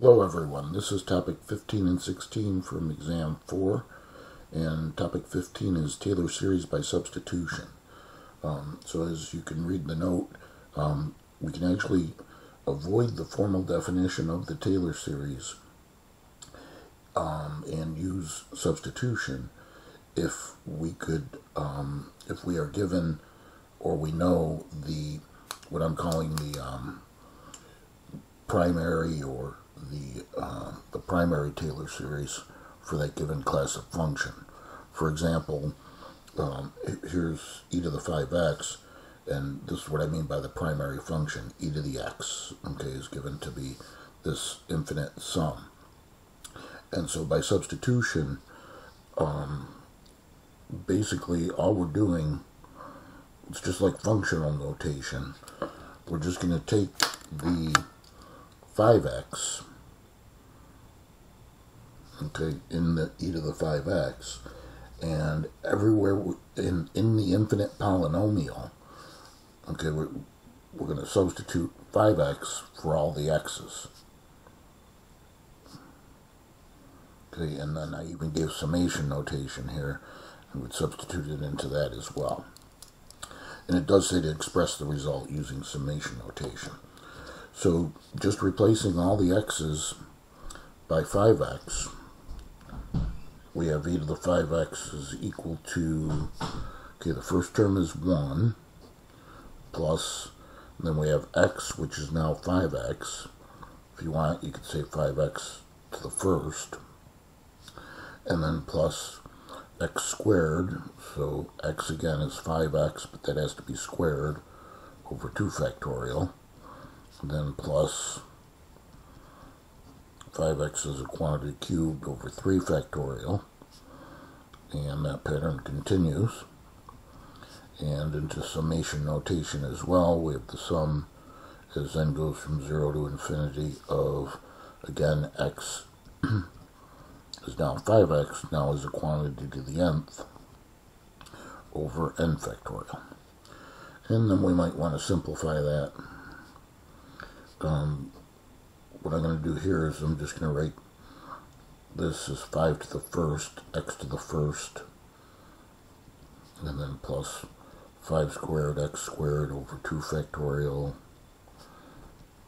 Hello everyone, this is topic 15 and 16 from exam 4 and topic 15 is Taylor series by substitution. Um, so as you can read the note, um, we can actually avoid the formal definition of the Taylor series um, and use substitution if we could, um, if we are given or we know the, what I'm calling the um, primary or the, uh, the primary Taylor series for that given class of function. For example, um, here's e to the 5x, and this is what I mean by the primary function. e to the x, okay, is given to be this infinite sum. And so by substitution, um, basically all we're doing, it's just like functional notation. We're just going to take the 5x, okay, in the e to the 5x, and everywhere in, in the infinite polynomial, okay, we're, we're going to substitute 5x for all the x's. Okay, and then I even gave summation notation here, and would substitute it into that as well. And it does say to express the result using summation notation. So just replacing all the x's by 5x, we have e to the 5x is equal to, okay, the first term is 1, plus, then we have x, which is now 5x. If you want, you could say 5x to the first, and then plus x squared, so x again is 5x, but that has to be squared over 2 factorial, and then plus 5x is a quantity cubed over 3 factorial, and that pattern continues. And into summation notation as well, we have the sum as n goes from 0 to infinity of, again, x is now 5x, now is a quantity to the nth over n factorial. And then we might want to simplify that. Um, what I'm going to do here is I'm just going to write this as 5 to the first, x to the first, and then plus 5 squared x squared over 2 factorial,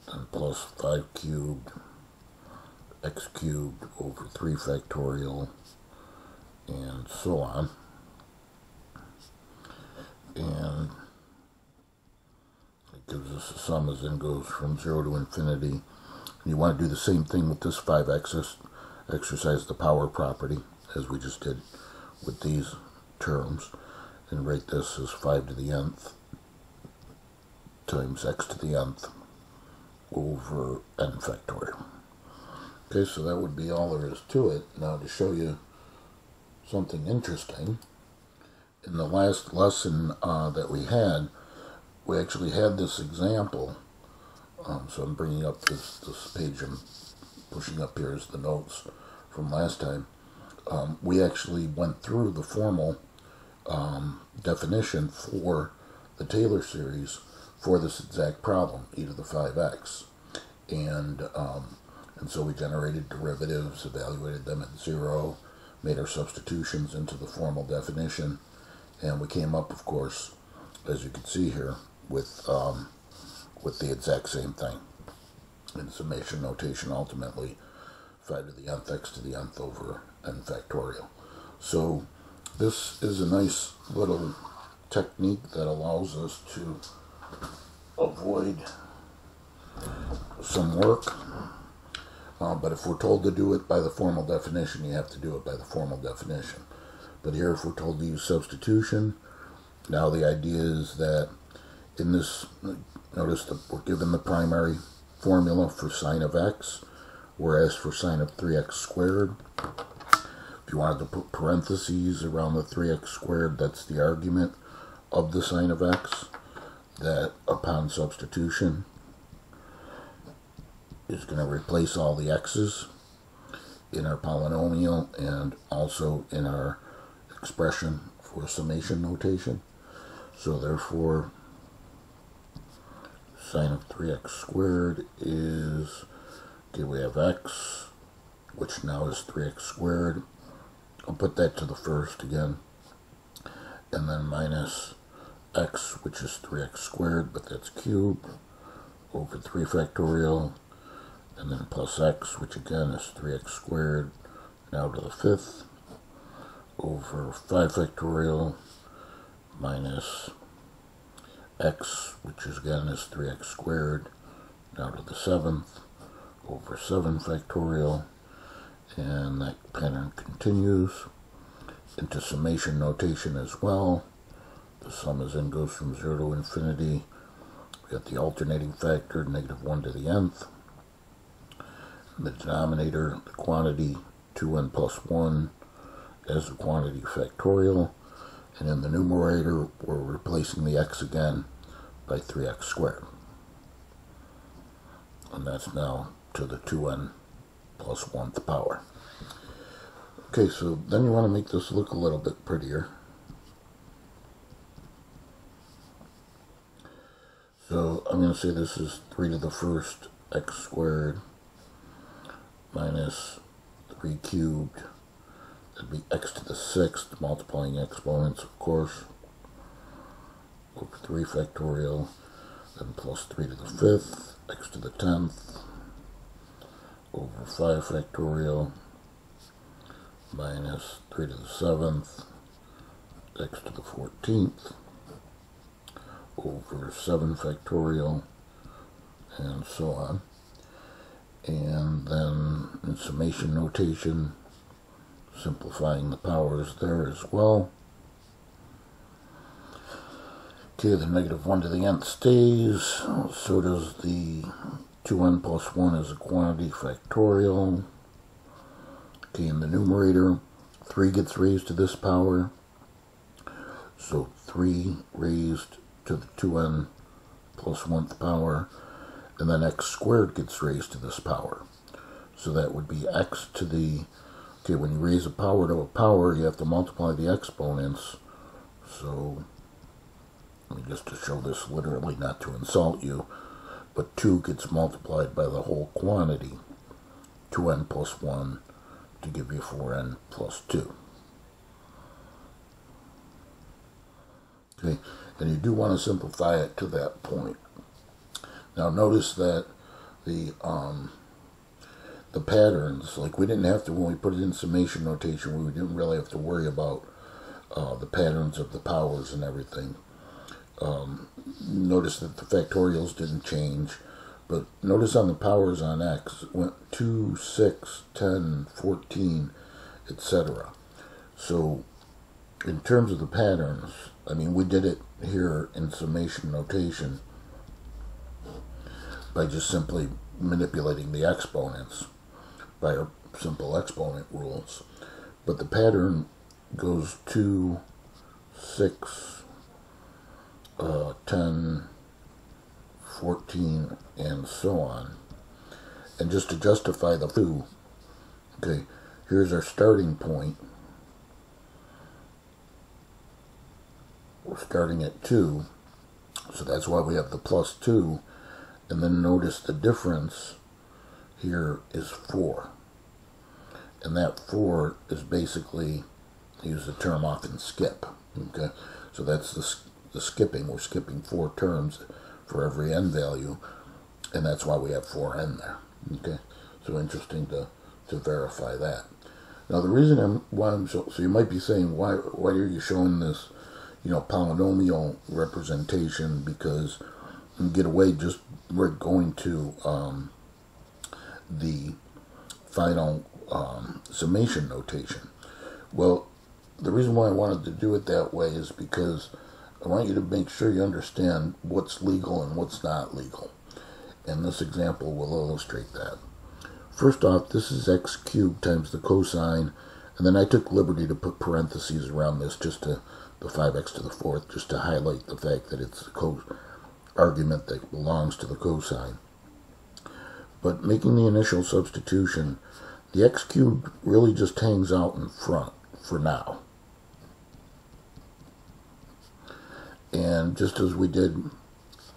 and plus 5 cubed x cubed over 3 factorial, and so on. And it gives us a sum as n goes from 0 to infinity. You want to do the same thing with this 5x, exercise the power property, as we just did with these terms, and write this as 5 to the nth times x to the nth over n factorial. Okay, so that would be all there is to it. Now to show you something interesting, in the last lesson uh, that we had, we actually had this example. Um, so I'm bringing up this, this page I'm pushing up here is the notes from last time. Um, we actually went through the formal um, definition for the Taylor series for this exact problem, e to the 5x. And um, and so we generated derivatives, evaluated them at zero, made our substitutions into the formal definition, and we came up, of course, as you can see here, with, um, with the exact same thing. In summation notation, ultimately, 5 to the nth x to the nth over n factorial. So this is a nice little technique that allows us to avoid some work uh, but if we're told to do it by the formal definition, you have to do it by the formal definition. But here, if we're told to use substitution, now the idea is that in this, notice that we're given the primary formula for sine of x, whereas for sine of 3x squared, if you wanted to put parentheses around the 3x squared, that's the argument of the sine of x, that upon substitution, is going to replace all the x's in our polynomial and also in our expression for summation notation. So therefore, sine of 3x squared is Okay, we have x, which now is 3x squared. I'll put that to the first again. And then minus x, which is 3x squared, but that's cubed, over 3 factorial, and then plus x, which again is 3x squared, now to the fifth, over 5 factorial, minus x, which is again is 3x squared, now to the seventh, over 7 factorial, and that pattern continues into summation notation as well. The sum is n goes from 0 to infinity. We got the alternating factor, negative 1 to the nth. In the denominator, the quantity 2n plus 1 as the quantity factorial. And in the numerator, we're replacing the x again by 3x squared. And that's now to the 2n plus 1th power. Okay, so then you want to make this look a little bit prettier. So I'm going to say this is 3 to the first x squared minus 3 cubed. That'd be x to the sixth, multiplying exponents, of course. Over 3 factorial, then plus 3 to the fifth, x to the tenth, over 5 factorial, minus 3 to the 7th, x to the 14th, over 7 factorial, and so on. And then in summation notation, simplifying the powers there as well. Okay, the negative 1 to the nth stays, so does the 2n plus 1 is a quantity factorial. Okay, in the numerator, 3 gets raised to this power. So 3 raised to the 2n plus 1th power. And then x squared gets raised to this power. So that would be x to the... Okay, when you raise a power to a power, you have to multiply the exponents. So, I mean, just to show this literally, not to insult you, but 2 gets multiplied by the whole quantity, 2n plus 1 to give you 4n plus 2. Okay, and you do want to simplify it to that point. Now notice that the um, the patterns, like we didn't have to, when we put it in summation notation, we didn't really have to worry about uh, the patterns of the powers and everything. Um, notice that the factorials didn't change. But notice on the powers on x, went 2, 6, 10, 14, etc. So in terms of the patterns, I mean, we did it here in summation notation by just simply manipulating the exponents by our simple exponent rules. But the pattern goes 2, 6, uh, 10, 14, and so on. And just to justify the foo, okay, here's our starting point. We're starting at 2, so that's why we have the plus 2. And then notice the difference here is 4. And that 4 is basically, use the term often skip. Okay, so that's the, the skipping. We're skipping four terms for every n value, and that's why we have 4n there. Okay, so interesting to, to verify that. Now the reason I'm why I'm so, so you might be saying why why are you showing this, you know, polynomial representation because you get away just we're going to um, the final um, summation notation. Well, the reason why I wanted to do it that way is because I want you to make sure you understand what's legal and what's not legal. And this example will illustrate that. First off, this is x cubed times the cosine, and then I took liberty to put parentheses around this just to the 5x to the fourth, just to highlight the fact that it's the argument that belongs to the cosine. But making the initial substitution, the x cubed really just hangs out in front for now. And just as we did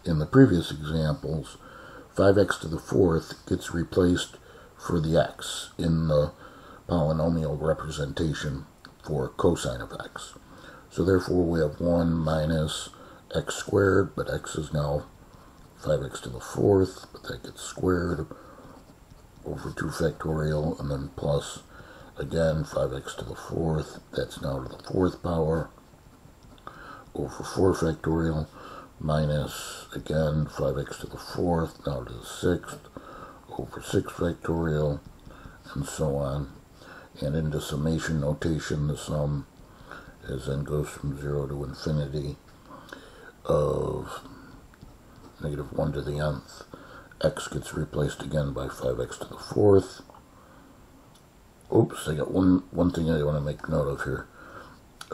in the previous examples, 5x to the fourth gets replaced for the x in the polynomial representation for cosine of x. So therefore we have 1 minus x squared, but x is now 5x to the fourth, but that gets squared over 2 factorial, and then plus, again, 5x to the fourth, that's now to the fourth power, over 4 factorial, minus, again, 5x to the fourth, now to the sixth, over 6 factorial, and so on. And into summation notation, the sum as then goes from 0 to infinity of negative 1 to the nth. x gets replaced again by 5x to the fourth. Oops, I got one, one thing I want to make note of here.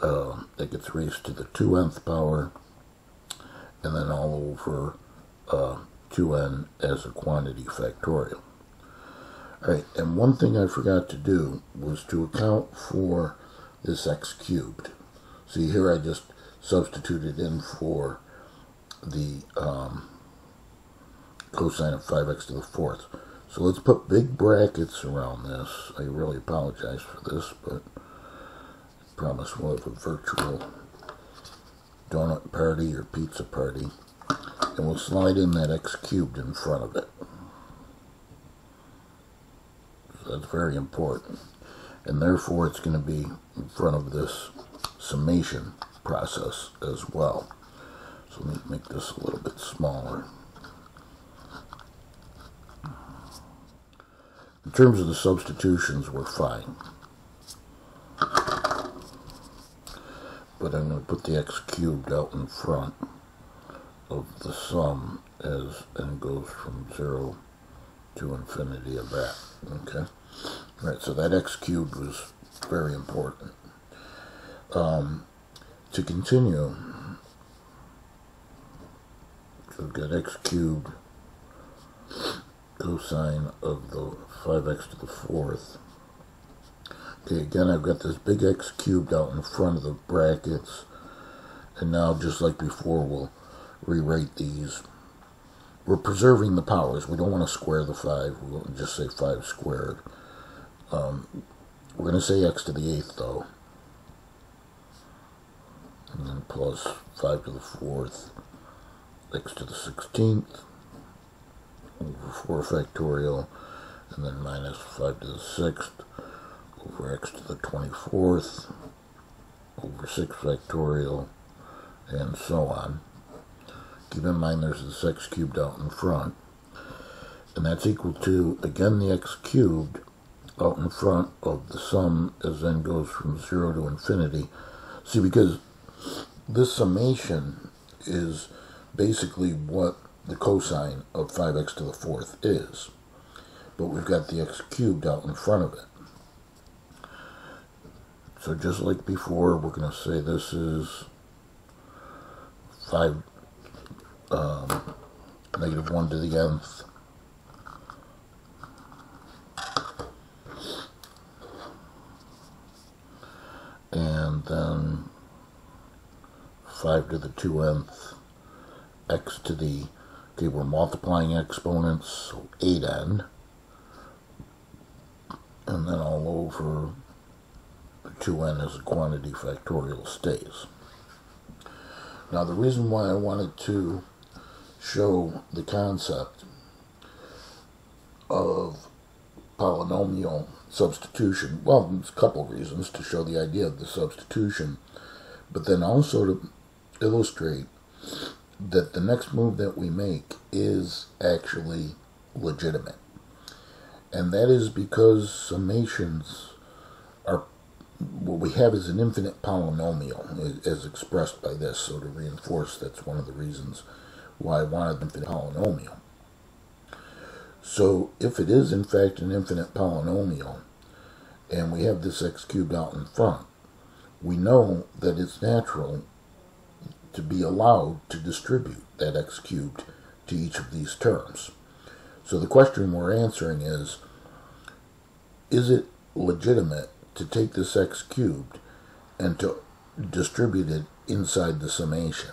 Uh, it gets raised to the 2nth power, and then all over uh, 2n as a quantity factorial. Alright, and one thing I forgot to do was to account for this x cubed. See, here I just substituted in for the um, cosine of 5x to the fourth. So let's put big brackets around this. I really apologize for this, but I promise we'll have a virtual donut party or pizza party. And we'll slide in that x cubed in front of it. So that's very important. And therefore it's going to be in front of this summation process as well. So let me make this a little bit smaller. In terms of the substitutions, we're fine. But I'm going to put the x cubed out in front of the sum as and goes from 0 to infinity of that. Okay? All right, so that x cubed was very important. Um, to continue, so we've got x cubed cosine of the 5x to the fourth. Okay, again, I've got this big X cubed out in front of the brackets. And now, just like before, we'll rewrite these. We're preserving the powers. We don't want to square the 5. We'll just say 5 squared. Um, we're going to say x to the 8th, though. And then plus 5 to the 4th, x to the 16th, over 4 factorial, and then minus 5 to the 6th, over x to the 24th, over 6 factorial, and so on. Keep in mind there's this x cubed out in front. And that's equal to, again, the x cubed out in front of the sum as n goes from 0 to infinity. See, because this summation is basically what the cosine of 5x to the fourth is. But we've got the x cubed out in front of it. So just like before, we're going to say this is 5, um, negative 1 to the nth. And then 5 to the 2 nth, x to the, okay, we're multiplying exponents, so 8n. And then all over 2n as a quantity factorial stays. Now the reason why I wanted to show the concept of polynomial substitution, well, there's a couple reasons to show the idea of the substitution, but then also to illustrate that the next move that we make is actually legitimate. And that is because summations are what we have is an infinite polynomial as expressed by this. So to reinforce, that's one of the reasons why I wanted an infinite polynomial. So if it is in fact an infinite polynomial, and we have this x cubed out in front, we know that it's natural to be allowed to distribute that x cubed to each of these terms. So the question we're answering is, is it legitimate to take this x cubed and to distribute it inside the summation?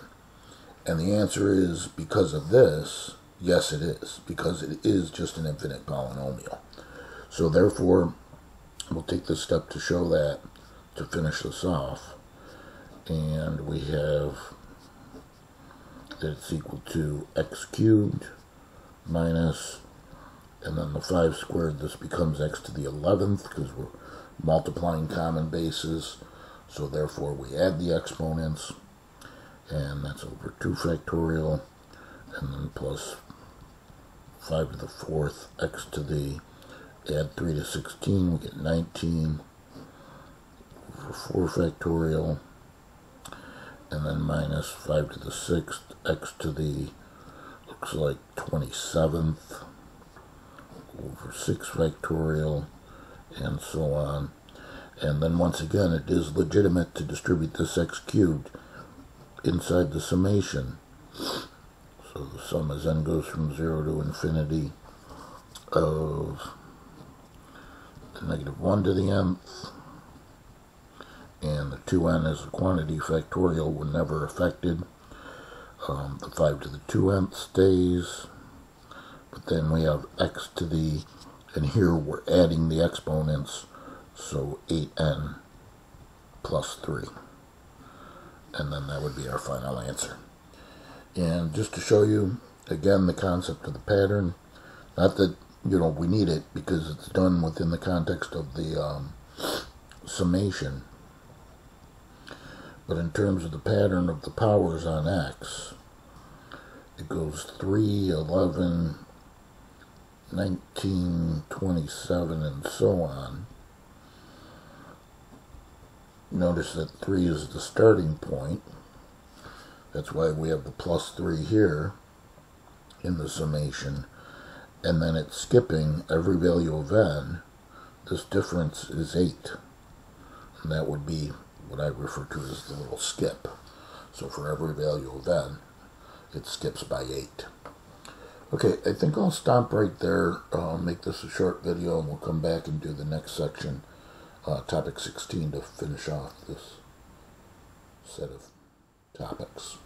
And the answer is, because of this, yes it is, because it is just an infinite polynomial. So therefore, we'll take this step to show that to finish this off. And we have that it's equal to x cubed minus, and then the 5 squared, this becomes x to the 11th because we're multiplying common bases. So therefore we add the exponents, and that's over 2 factorial, and then plus 5 to the 4th, x to the, add 3 to 16, we get 19 over 4 factorial, and then minus 5 to the 6th, x to the, looks like 27th, over 6 factorial, and so on. And then once again, it is legitimate to distribute this x cubed inside the summation. So the sum as n goes from 0 to infinity of negative 1 to the nth and the 2n as a quantity factorial were never affected. Um, the 5 to the 2nth stays, but then we have x to the, and here we're adding the exponents, so 8n plus 3. And then that would be our final answer. And just to show you, again, the concept of the pattern, not that, you know, we need it because it's done within the context of the um, summation, but in terms of the pattern of the powers on X, it goes 3, 11, 19, 27, and so on. Notice that 3 is the starting point. That's why we have the plus 3 here in the summation. And then it's skipping every value of n. This difference is 8. And that would be what I refer to as the little skip. So for every value of n, it skips by 8. Okay, I think I'll stop right there, uh, make this a short video, and we'll come back and do the next section, uh, topic 16, to finish off this set of topics.